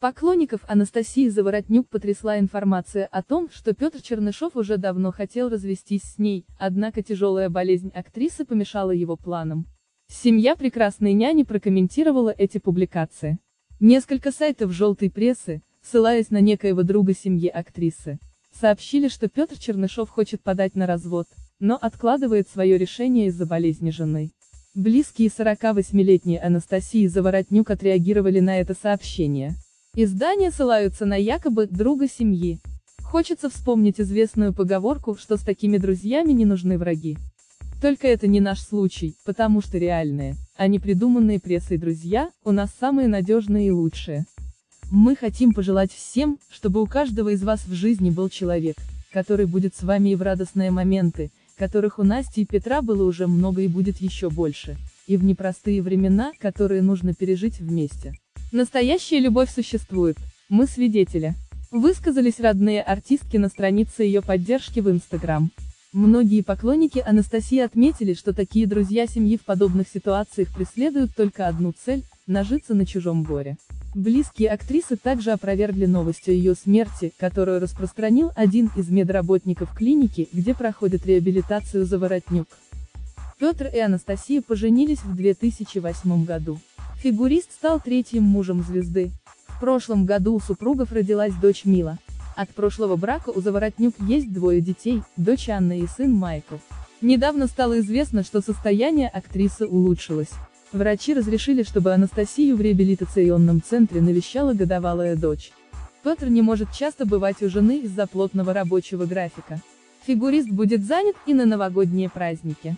Поклонников Анастасии Заворотнюк потрясла информация о том, что Петр Чернышов уже давно хотел развестись с ней, однако тяжелая болезнь актрисы помешала его планам. Семья прекрасной няни прокомментировала эти публикации. Несколько сайтов желтой прессы, ссылаясь на некоего друга семьи актрисы, сообщили, что Петр Чернышов хочет подать на развод, но откладывает свое решение из-за болезни жены. Близкие 48-летней Анастасии Заворотнюк отреагировали на это сообщение. Издания ссылаются на якобы «друга семьи». Хочется вспомнить известную поговорку, что с такими друзьями не нужны враги. Только это не наш случай, потому что реальные, а не придуманные прессой друзья, у нас самые надежные и лучшие. Мы хотим пожелать всем, чтобы у каждого из вас в жизни был человек, который будет с вами и в радостные моменты, которых у Насти и Петра было уже много и будет еще больше, и в непростые времена, которые нужно пережить вместе. Настоящая любовь существует, мы свидетели. Высказались родные артистки на странице ее поддержки в Инстаграм. Многие поклонники Анастасии отметили, что такие друзья семьи в подобных ситуациях преследуют только одну цель – нажиться на чужом горе. Близкие актрисы также опровергли новость о ее смерти, которую распространил один из медработников клиники, где проходит реабилитацию Заворотнюк. Петр и Анастасия поженились в 2008 году. Фигурист стал третьим мужем звезды. В прошлом году у супругов родилась дочь Мила. От прошлого брака у Заворотнюк есть двое детей, дочь Анна и сын Майкл. Недавно стало известно, что состояние актрисы улучшилось. Врачи разрешили, чтобы Анастасию в реабилитационном центре навещала годовалая дочь. Петр не может часто бывать у жены из-за плотного рабочего графика. Фигурист будет занят и на новогодние праздники.